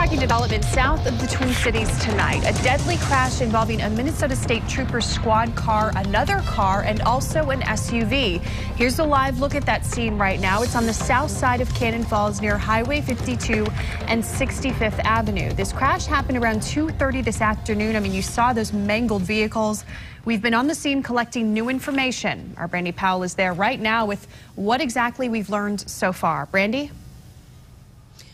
breaking development south of the Twin Cities tonight. A deadly crash involving a Minnesota State Trooper squad car, another car, and also an SUV. Here's a live look at that scene right now. It's on the south side of Cannon Falls near Highway 52 and 65th Avenue. This crash happened around 2.30 this afternoon. I mean, you saw those mangled vehicles. We've been on the scene collecting new information. Our Brandy Powell is there right now with what exactly we've learned so far. Brandy?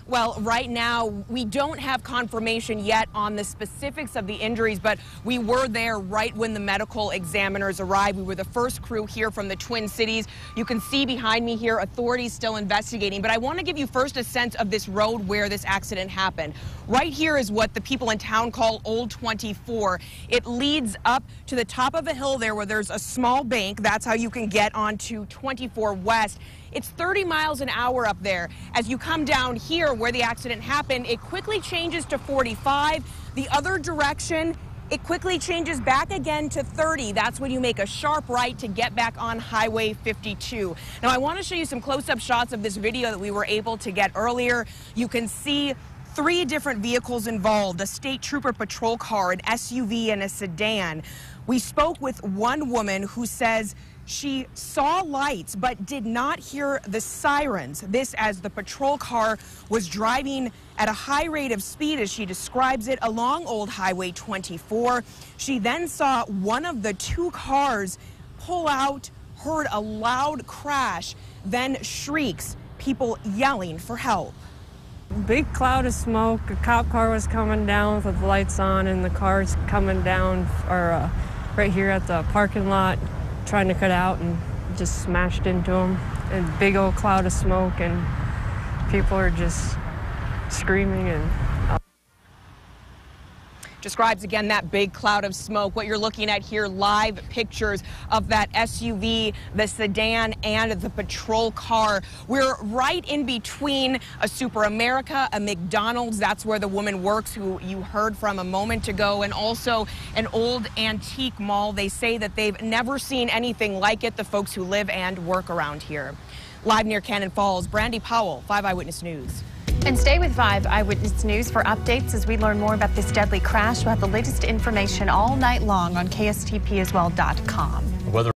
Well, right now, we don't have confirmation yet on the specifics of the injuries, but we were there right when the medical examiners arrived. We were the first crew here from the Twin Cities. You can see behind me here, authorities still investigating. But I want to give you first a sense of this road where this accident happened. Right here is what the people in town call Old 24. It leads up to the top of a hill there where there's a small bank. That's how you can get onto 24 West. It's 30 miles an hour up there. As you come down here where the accident happened, it quickly changes to 45. The other direction, it quickly changes back again to 30. That's when you make a sharp right to get back on Highway 52. Now, I want to show you some close-up shots of this video that we were able to get earlier. You can see three different vehicles involved, a state trooper patrol car, an SUV, and a sedan. We spoke with one woman who says she saw lights but did not hear the sirens. This as the patrol car was driving at a high rate of speed, as she describes it, along Old Highway 24. She then saw one of the two cars pull out, heard a loud crash, then shrieks, people yelling for help. Big cloud of smoke. A cop car was coming down with the lights on, and the car's coming down, or uh, right here at the parking lot trying to cut out and just smashed into them. And big old cloud of smoke, and people are just screaming and describes again that big cloud of smoke. What you're looking at here, live pictures of that SUV, the sedan, and the patrol car. We're right in between a Super America, a McDonald's. That's where the woman works who you heard from a moment ago, and also an old antique mall. They say that they've never seen anything like it, the folks who live and work around here. Live near Cannon Falls, Brandy Powell, 5 Eyewitness News. And stay with 5 Eyewitness News for updates as we learn more about this deadly crash. We'll have the latest information all night long on KSTPaswell.com. Weather